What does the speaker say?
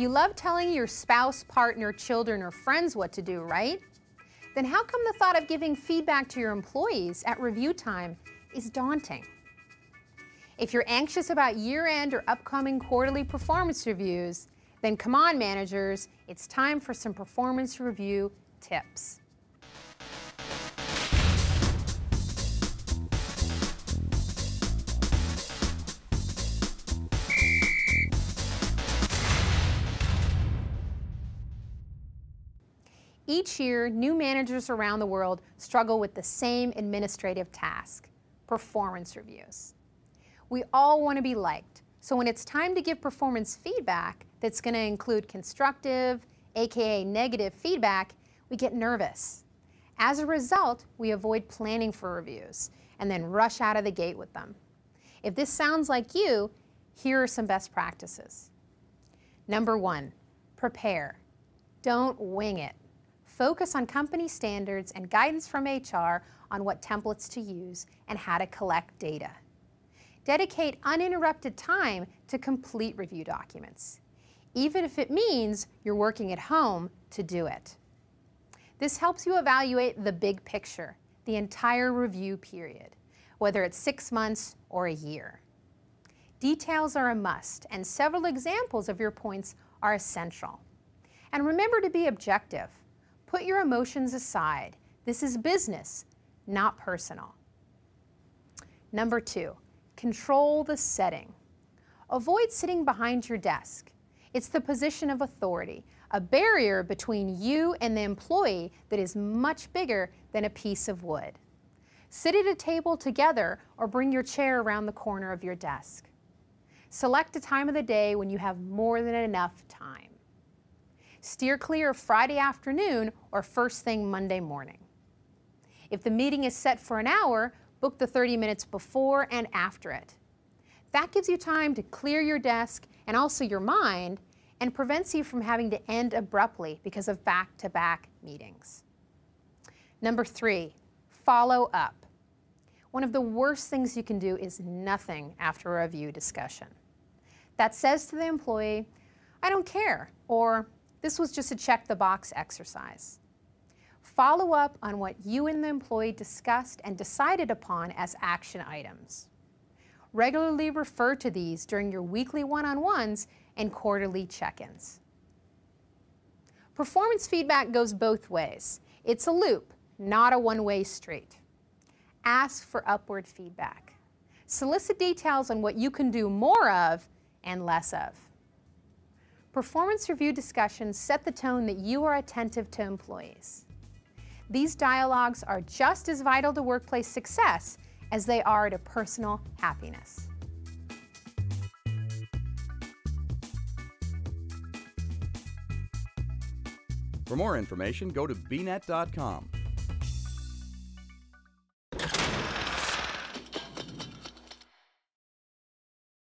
You love telling your spouse, partner, children, or friends what to do, right? Then how come the thought of giving feedback to your employees at review time is daunting? If you're anxious about year-end or upcoming quarterly performance reviews, then come on managers, it's time for some performance review tips. Each year, new managers around the world struggle with the same administrative task, performance reviews. We all want to be liked, so when it's time to give performance feedback that's going to include constructive, aka negative feedback, we get nervous. As a result, we avoid planning for reviews and then rush out of the gate with them. If this sounds like you, here are some best practices. Number one, prepare. Don't wing it. Focus on company standards and guidance from HR on what templates to use and how to collect data. Dedicate uninterrupted time to complete review documents, even if it means you're working at home to do it. This helps you evaluate the big picture, the entire review period, whether it's six months or a year. Details are a must, and several examples of your points are essential. And remember to be objective. Put your emotions aside. This is business, not personal. Number two, control the setting. Avoid sitting behind your desk. It's the position of authority, a barrier between you and the employee that is much bigger than a piece of wood. Sit at a table together or bring your chair around the corner of your desk. Select a time of the day when you have more than enough time. Steer clear Friday afternoon or first thing Monday morning. If the meeting is set for an hour, book the 30 minutes before and after it. That gives you time to clear your desk and also your mind and prevents you from having to end abruptly because of back-to-back -back meetings. Number three, follow up. One of the worst things you can do is nothing after a review discussion. That says to the employee, I don't care, or this was just a check the box exercise. Follow up on what you and the employee discussed and decided upon as action items. Regularly refer to these during your weekly one-on-ones and quarterly check-ins. Performance feedback goes both ways. It's a loop, not a one-way street. Ask for upward feedback. Solicit details on what you can do more of and less of. Performance review discussions set the tone that you are attentive to employees. These dialogues are just as vital to workplace success as they are to personal happiness. For more information, go to bnet.com.